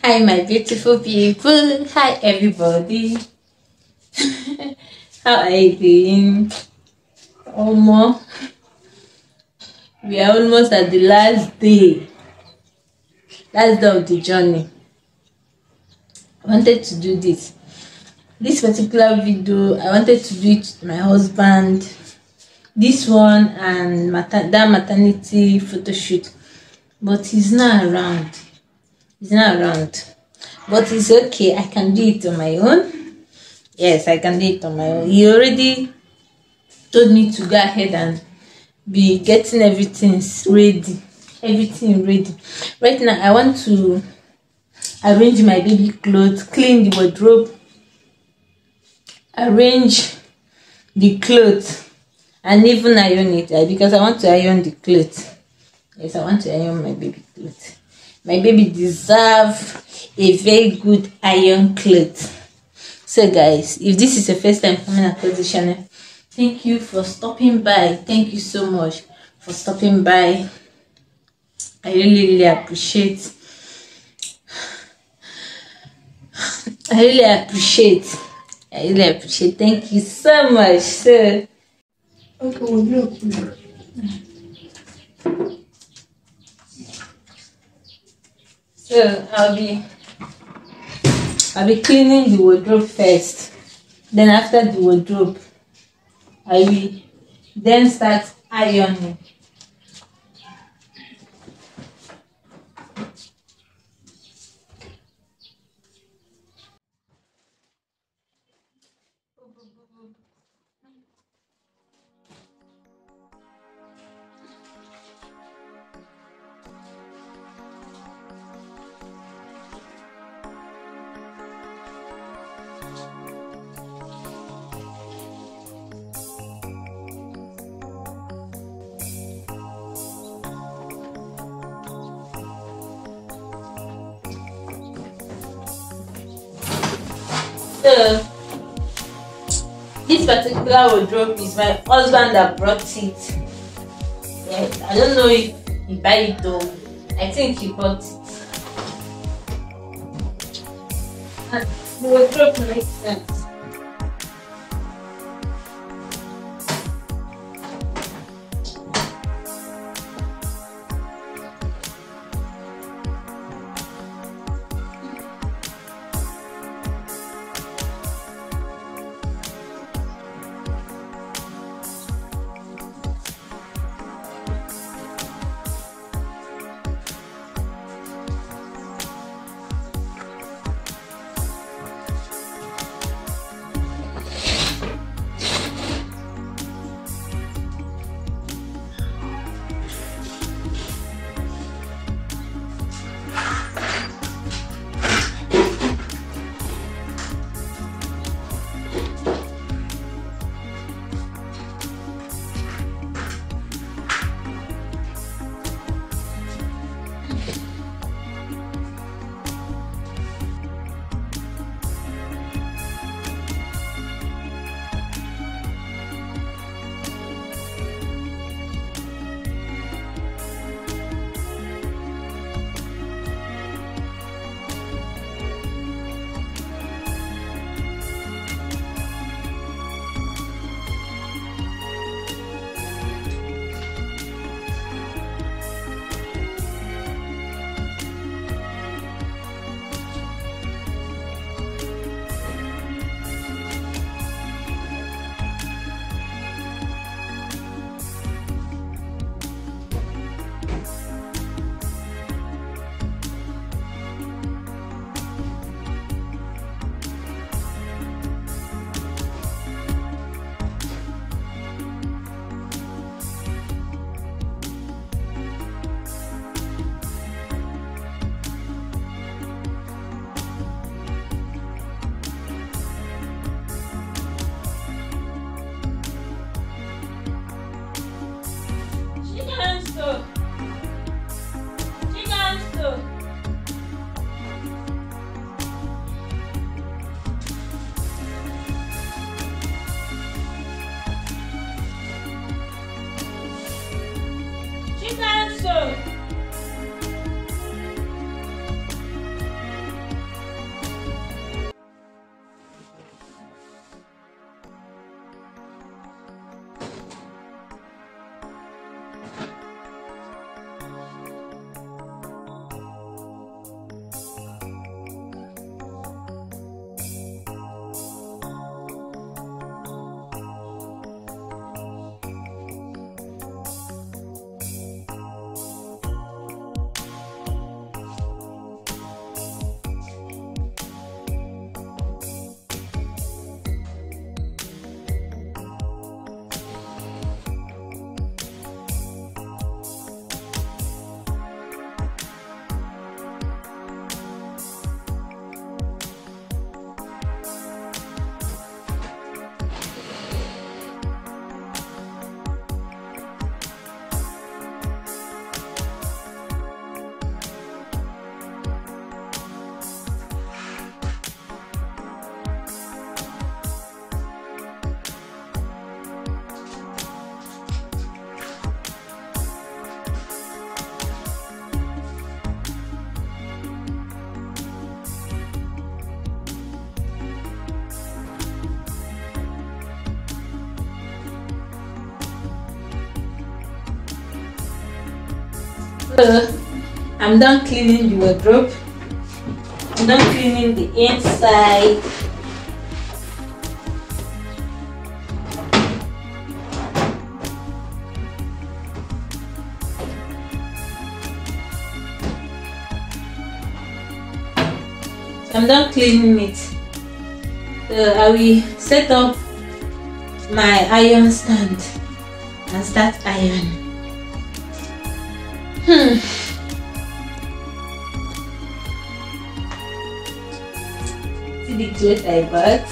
Hi, my beautiful people. Hi, everybody. How are you doing? Almost. We are almost at the last day. Last day of the journey. I wanted to do this. This particular video, I wanted to do it with my husband. This one and mater- that maternity photo shoot. But he's not around. He's not around. But it's okay. I can do it on my own. Yes, I can do it on my own. He already told me to go ahead and be getting everything ready. Everything ready. Right now, I want to arrange my baby clothes, clean the wardrobe, arrange the clothes, and even iron it because I want to iron the clothes. Yes, I want to iron my baby clothes. My baby deserve a very good iron clothes. So guys, if this is your first time coming across the channel, thank you for stopping by. Thank you so much for stopping by. I really, really appreciate. I really appreciate. I really appreciate. Thank you so much. So, Okay, well, so I'll be, I'll be cleaning the wardrobe first. Then after the wardrobe, I will then start ironing. This particular wardrobe is my husband that brought it. Yeah, I don't know if he buy it though. I think he bought it. The wardrobe makes sense. So I'm done cleaning the wardrobe. I'm done cleaning the inside. I'm done cleaning it. I will set up my iron stand and start ironing. Hmm. See clothes I bought.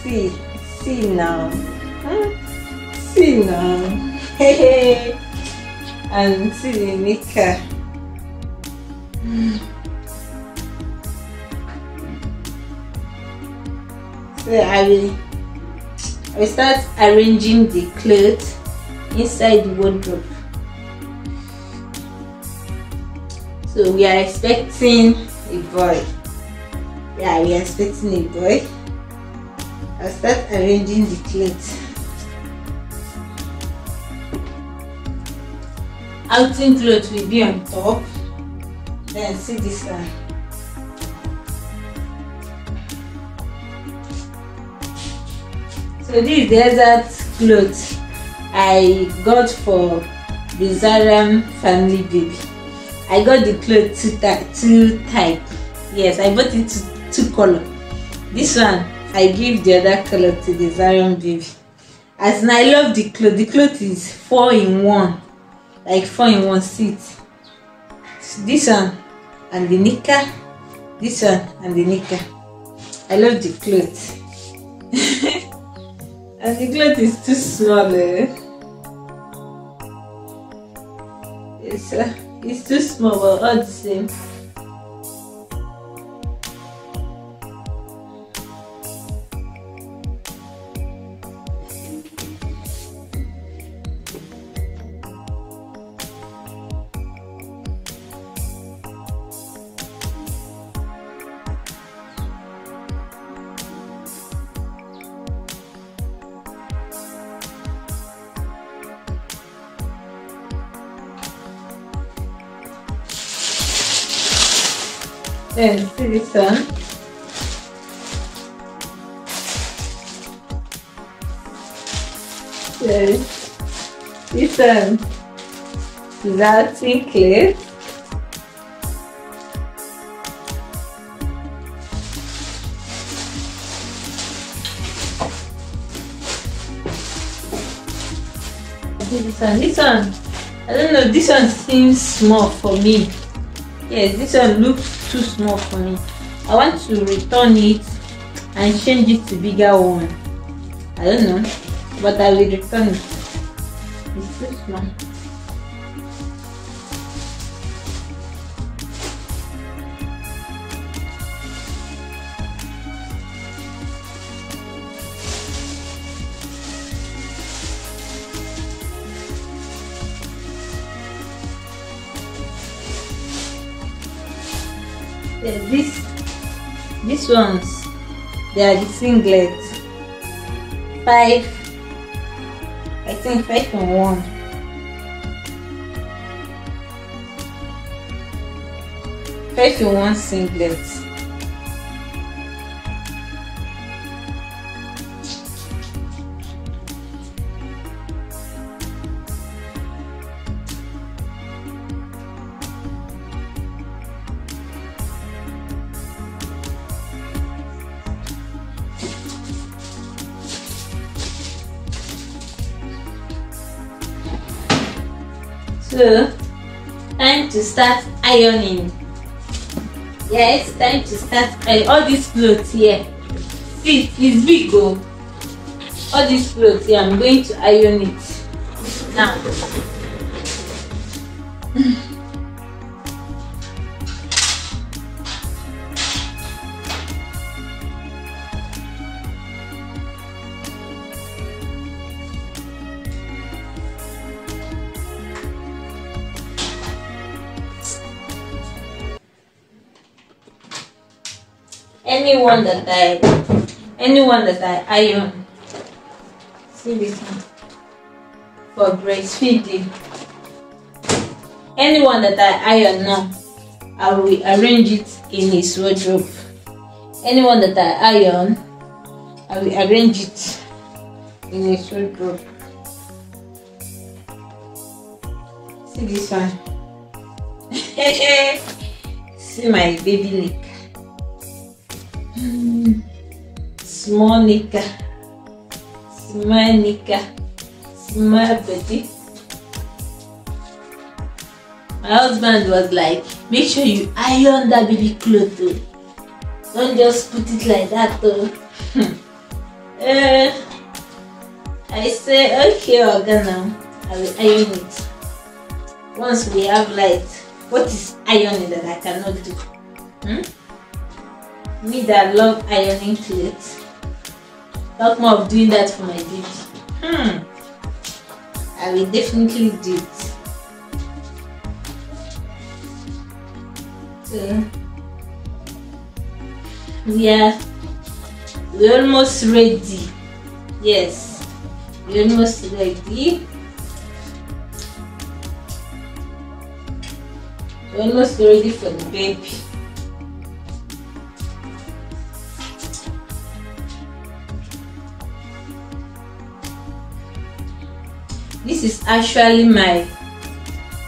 see, see now. See now. Hey, hey. And see knicker. So I will I start arranging the clothes inside the wardrobe. So we are expecting a boy. Yeah, we are expecting a boy. I'll start arranging the clothes. Outing clothes will be on top. Then see this one. So this is the exact clothes I got for the Zaram family baby. I got the clothes two, two type. Yes, I bought it two, two color. This one I give the other color to the Zaram baby. As in I love the cloth. The cloth is four in one, like four in one seat. This one and the knicker. This one and the knicker. I love the cloth. And the cloth is too small. Eh? It's, uh, it's too small, but all the same. One is outing clip. This one, this one. I don't know, this one seems small for me. Yes, this one looks too small for me. I want to return it and change it to bigger one. I don't know, but I will return it. It's too small. Ones they are the singlets. Five. I think five and one. Five and one singlet So, time to start ironing. Yes, time to start ironing. All these clothes here. See, it's big oh. All these clothes here, I'm going to iron it. Now. anyone that I anyone that I iron See this one. For breastfeeding. Anyone that I iron now, I will arrange it in his wardrobe. Anyone that I iron, I will arrange it in his wardrobe. See this one. See my baby lick. Nika. Small baby. My husband was like, make sure you iron that baby clothes. oh. Don't just put it like that though. uh, I say, okay, Oga now. I will iron it. Once we have light, what is ironing that I cannot do? Hmm? Me that love ironing clothes. Talk more of doing that for my baby. Hmm. I will definitely do it. So, we are we're almost ready. Yes, we're almost ready. We're almost ready for the baby. Actually my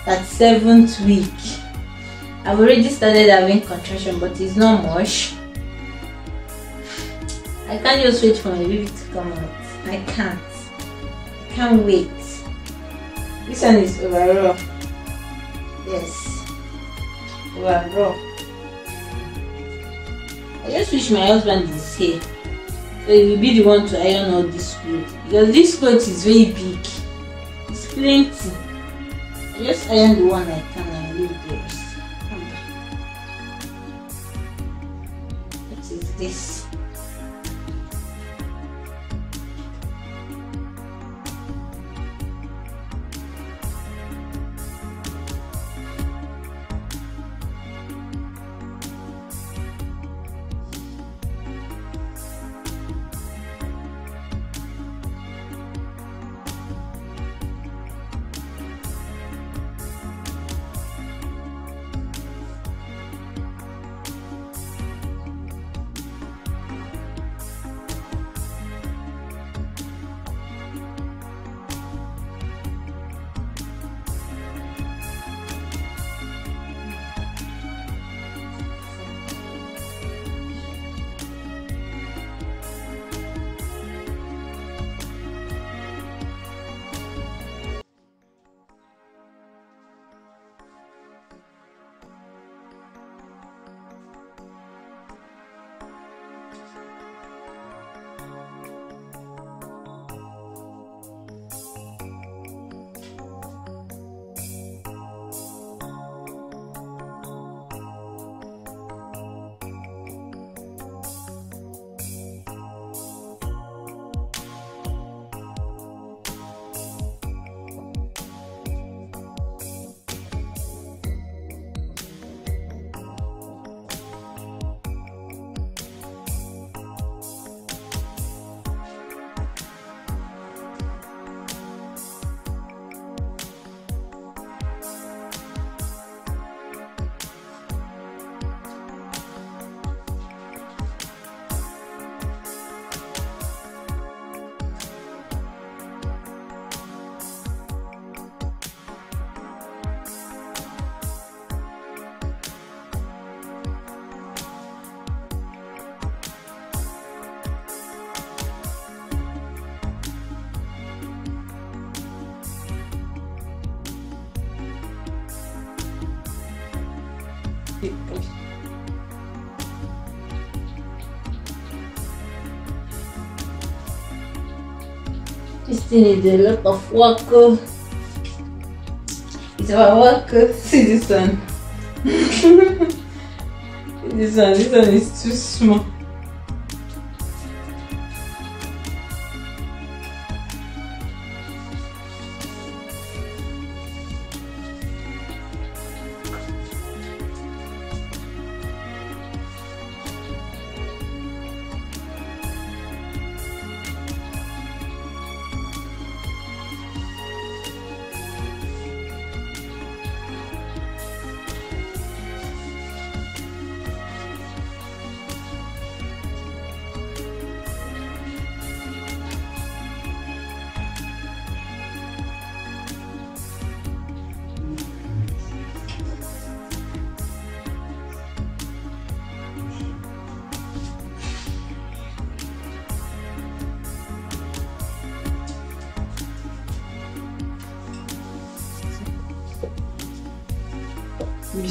37th week. I've already started having contraction, but it's not much. I can't just wait for my baby to come out. I can't. I can't wait. This one is overall. Yes. Overall. I just wish my husband is here. So he will be the one to iron all this clothes. Because this clothes is very big. Plenty. I iron the one I can and leave the rest. What is this? et de l'autre fois que tu vas voir que c'est du son. du son, du est small.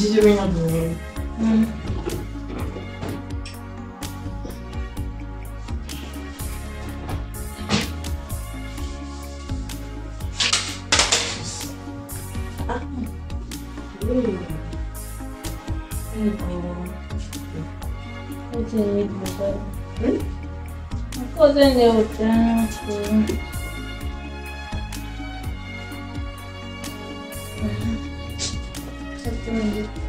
It's our work. oh. See this one. See this one. This one is too small. Widzicie na dół. Mm. Ó ti ní gbogbo ẹ̀. Cosa ne ho tempo? Ina pẹ̀lẹ́ àkùnrin ọmọ ìpẹ̀lẹ́ ọkùnrin. Tava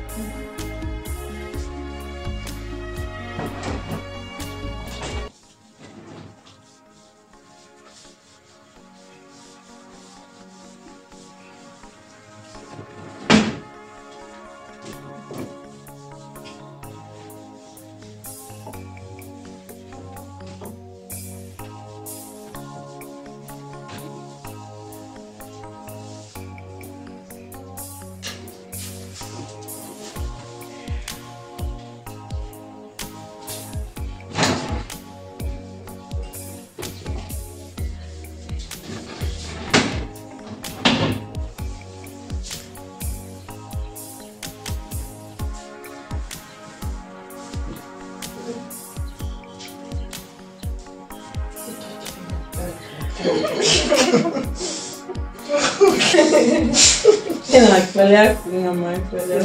Pelea, no más, pelea.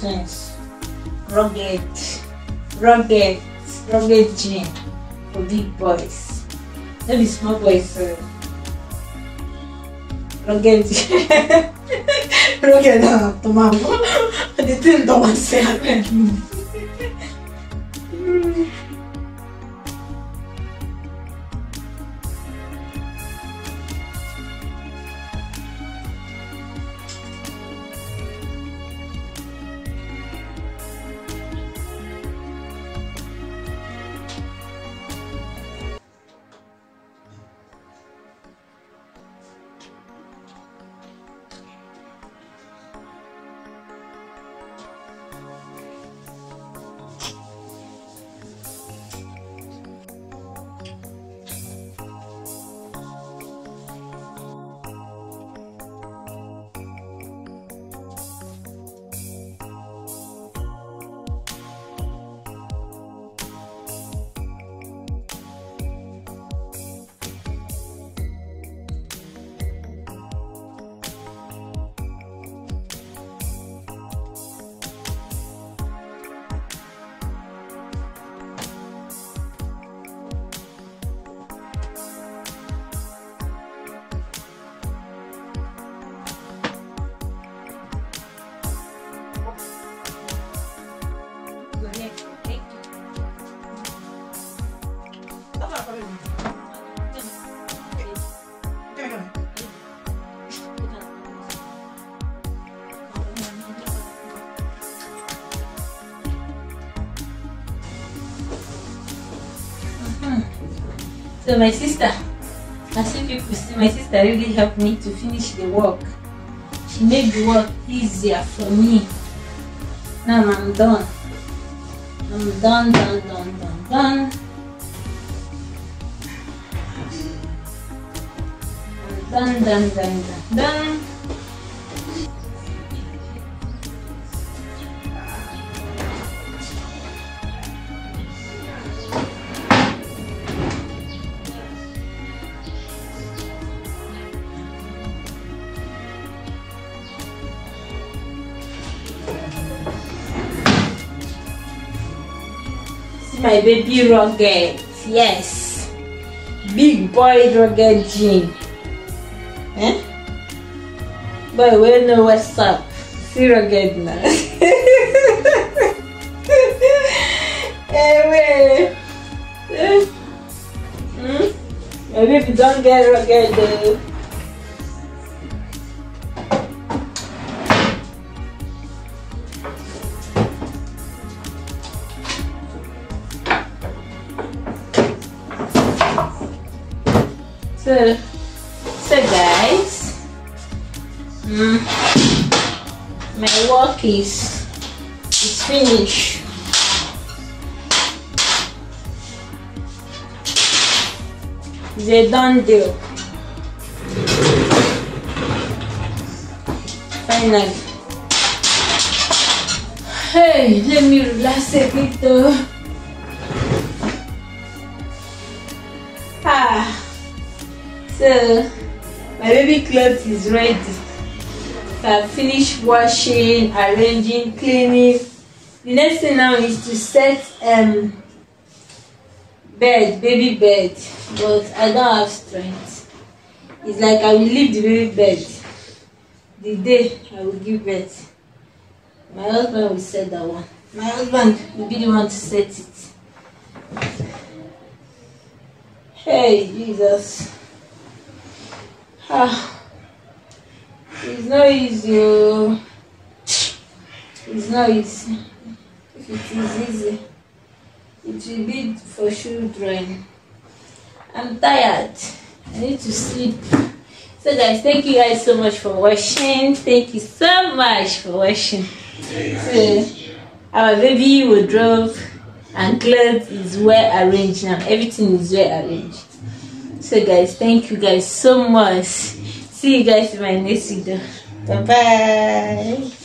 Gente, rugged, rugged, rugged gym for big boys. No be small boys o. Rugged Rugged tomato. The thing don't want to say So my sister, as if people see, my sister really helped me to finish the work. She made the work easier for me. Now I'm done. I'm done, done, done, done, done. Done, done, done, done, done. My baby rugged yes. Big boy rugged jean. Eh? Boy we know what's up. See rugged now. Anyway. Hmm? my baby don't get rugged though is is finished. It's a done deal. Finally. Hey let me relax a bit though ah. So my baby clothes is ready i finished washing arranging cleaning. The next thing now is to set um bed baby bed. But i don't have strength. It's like i will leave the baby bed. The day i will give birth. My husband will set that one. My husband will be the one to set it. Hey jesus. Ah, not easy. Oh. It's not easy. If it is easy, it will be for children. I'm tired. I need to sleep. So guys, thank you guys so much for watching. Thank you so much for watching. So, our baby wardrobe and clothes is well arranged now. Everything is well arranged. So guys, thank you guys so much. See you guys in my next video. 拜拜。